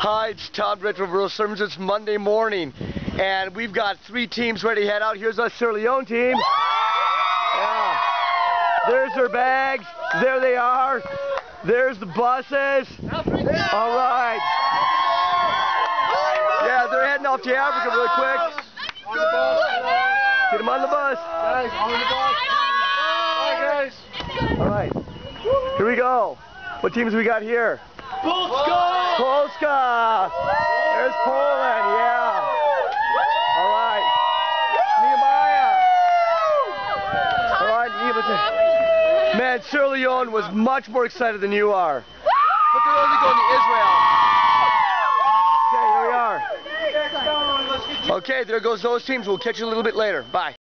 Hi, it's Todd Retro Royal Servants. It's Monday morning, and we've got three teams ready to head out. Here's our Sierra Leone team. Yeah. There's their bags. There they are. There's the buses. All right. Yeah, they're heading off to Africa really quick. Get them on the bus. Guys, on the bus. Bye, guys. All right. Here we go. What teams we got here? Polska! Polska. There's Poland. Yeah. All right. Nehemiah. All right, Nehemiah. Man, Sierra Leone was much more excited than you are. But they're only going to Israel. Okay, here we are. Okay, there goes those teams. We'll catch you a little bit later. Bye.